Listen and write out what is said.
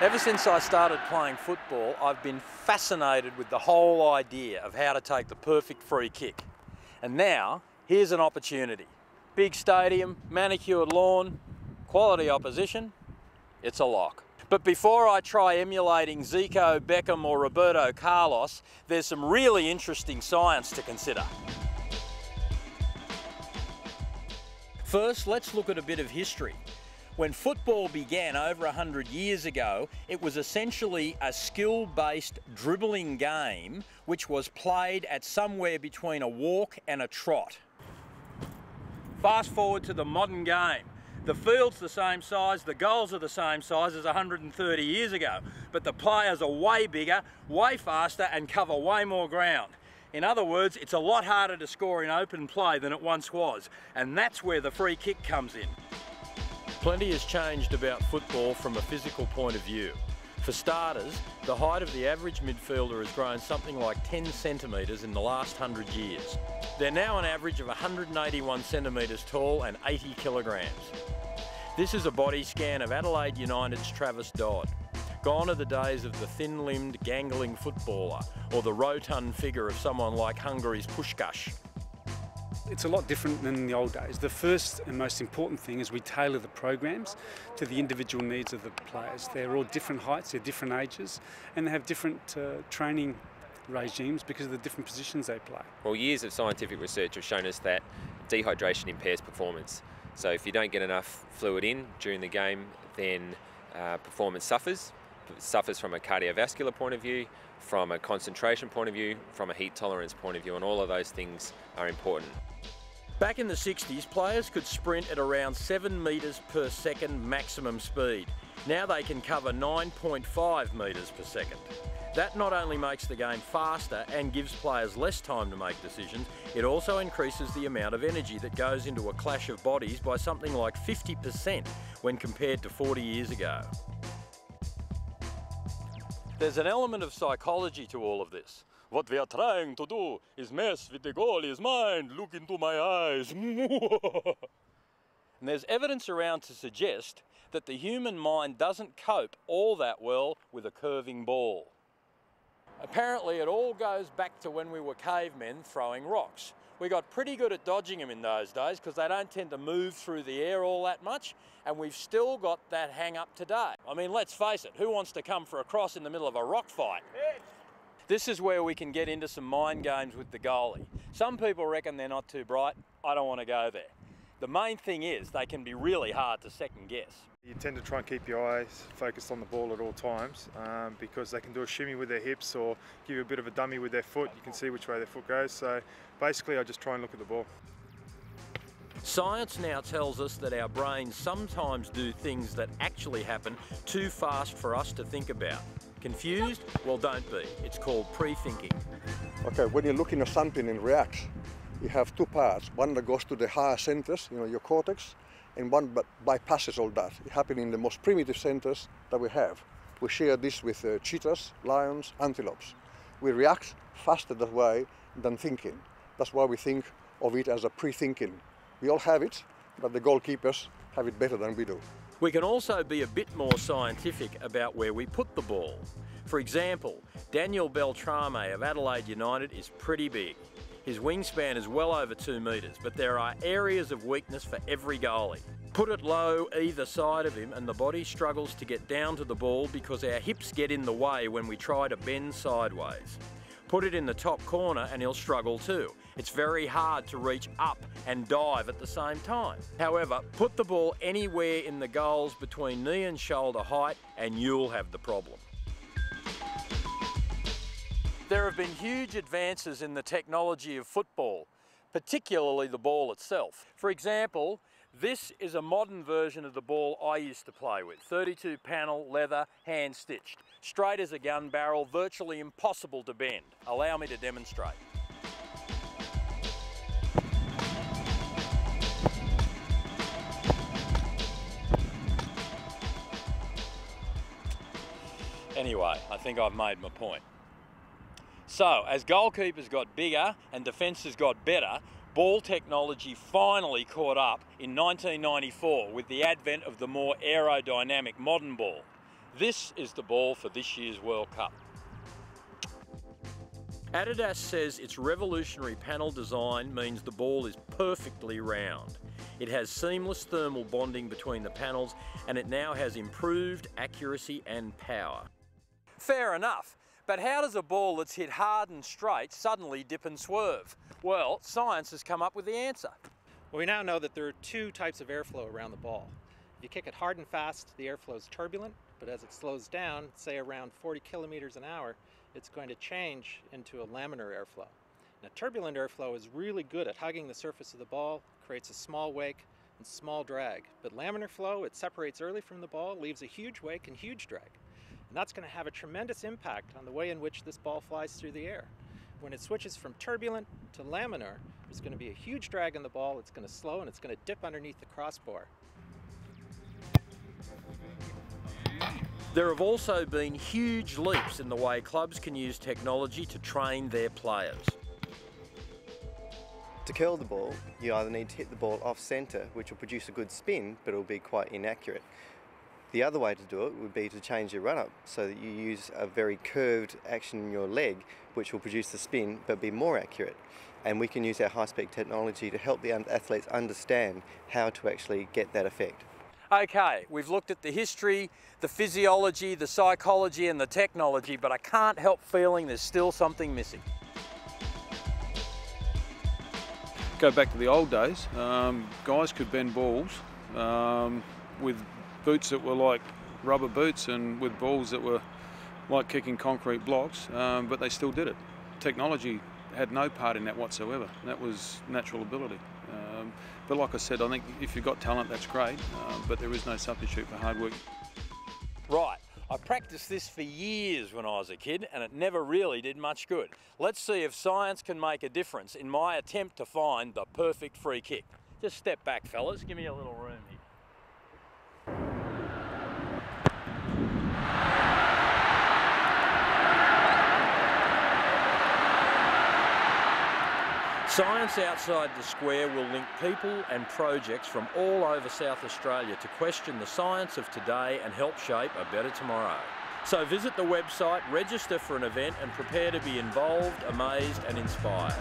Ever since I started playing football, I've been fascinated with the whole idea of how to take the perfect free kick. And now, here's an opportunity. Big stadium, manicured lawn, quality opposition, it's a lock. But before I try emulating Zico, Beckham or Roberto Carlos, there's some really interesting science to consider. First, let's look at a bit of history. When football began over 100 years ago, it was essentially a skill-based dribbling game which was played at somewhere between a walk and a trot. Fast forward to the modern game. The field's the same size, the goals are the same size as 130 years ago, but the players are way bigger, way faster and cover way more ground. In other words, it's a lot harder to score in open play than it once was, and that's where the free kick comes in. Plenty has changed about football from a physical point of view. For starters, the height of the average midfielder has grown something like 10 centimetres in the last 100 years. They're now an average of 181 centimetres tall and 80 kilograms. This is a body scan of Adelaide United's Travis Dodd. Gone are the days of the thin-limbed, gangling footballer or the rotund figure of someone like Hungary's Puskás. It's a lot different than the old days. The first and most important thing is we tailor the programs to the individual needs of the players. They're all different heights, they're different ages, and they have different uh, training regimes because of the different positions they play. Well, years of scientific research have shown us that dehydration impairs performance. So if you don't get enough fluid in during the game, then uh, performance suffers. Suffers from a cardiovascular point of view, from a concentration point of view, from a heat tolerance point of view, and all of those things are important. Back in the 60s, players could sprint at around 7 metres per second maximum speed. Now they can cover 9.5 metres per second. That not only makes the game faster and gives players less time to make decisions, it also increases the amount of energy that goes into a clash of bodies by something like 50% when compared to 40 years ago. There's an element of psychology to all of this. What we are trying to do is mess with the goalie's mind. Look into my eyes. and there's evidence around to suggest that the human mind doesn't cope all that well with a curving ball. Apparently it all goes back to when we were cavemen throwing rocks. We got pretty good at dodging them in those days because they don't tend to move through the air all that much and we've still got that hang up today. I mean, let's face it, who wants to come for a cross in the middle of a rock fight? This is where we can get into some mind games with the goalie. Some people reckon they're not too bright. I don't want to go there. The main thing is they can be really hard to second guess. You tend to try and keep your eyes focused on the ball at all times um, because they can do a shimmy with their hips or give you a bit of a dummy with their foot. You can see which way their foot goes. So basically, I just try and look at the ball. Science now tells us that our brains sometimes do things that actually happen too fast for us to think about. Confused? Well, don't be. It's called pre-thinking. Okay, when you're looking at something and react, you have two parts. One that goes to the higher centers, you know, your cortex, and one that bypasses all that. It happens in the most primitive centers that we have. We share this with uh, cheetahs, lions, antelopes. We react faster that way than thinking. That's why we think of it as a pre-thinking. We all have it, but the goalkeepers have it better than we do. We can also be a bit more scientific about where we put the ball. For example, Daniel Beltrame of Adelaide United is pretty big. His wingspan is well over two metres, but there are areas of weakness for every goalie. Put it low either side of him and the body struggles to get down to the ball because our hips get in the way when we try to bend sideways. Put it in the top corner and he'll struggle too. It's very hard to reach up and dive at the same time. However, put the ball anywhere in the goals between knee and shoulder height and you'll have the problem. There have been huge advances in the technology of football, particularly the ball itself. For example, this is a modern version of the ball I used to play with. 32 panel, leather, hand stitched. Straight as a gun barrel, virtually impossible to bend. Allow me to demonstrate. Anyway, I think I've made my point. So, as goalkeepers got bigger and defences got better, ball technology finally caught up in 1994 with the advent of the more aerodynamic modern ball. This is the ball for this year's World Cup. Adidas says its revolutionary panel design means the ball is perfectly round. It has seamless thermal bonding between the panels and it now has improved accuracy and power. Fair enough, but how does a ball that's hit hard and straight suddenly dip and swerve? Well, science has come up with the answer. Well, we now know that there are two types of airflow around the ball. If you kick it hard and fast, the airflow is turbulent, but as it slows down, say around 40 kilometers an hour, it's going to change into a laminar airflow. Now, turbulent airflow is really good at hugging the surface of the ball, creates a small wake and small drag. But laminar flow, it separates early from the ball, leaves a huge wake and huge drag. And that's going to have a tremendous impact on the way in which this ball flies through the air. When it switches from turbulent to laminar, there's going to be a huge drag on the ball, it's going to slow and it's going to dip underneath the crossbar. There have also been huge leaps in the way clubs can use technology to train their players. To curl the ball, you either need to hit the ball off centre, which will produce a good spin, but it will be quite inaccurate. The other way to do it would be to change your run-up so that you use a very curved action in your leg, which will produce the spin but be more accurate. And we can use our high-spec technology to help the athletes understand how to actually get that effect. Okay, we've looked at the history, the physiology, the psychology and the technology, but I can't help feeling there's still something missing. Go back to the old days, um, guys could bend balls um, with boots that were like rubber boots and with balls that were like kicking concrete blocks, um, but they still did it. Technology had no part in that whatsoever. That was natural ability. Um, but like I said, I think if you've got talent, that's great, um, but there is no substitute for hard work. Right. I practiced this for years when I was a kid and it never really did much good. Let's see if science can make a difference in my attempt to find the perfect free kick. Just step back, fellas. Give me a little room Science Outside the Square will link people and projects from all over South Australia to question the science of today and help shape a better tomorrow. So visit the website, register for an event and prepare to be involved, amazed and inspired.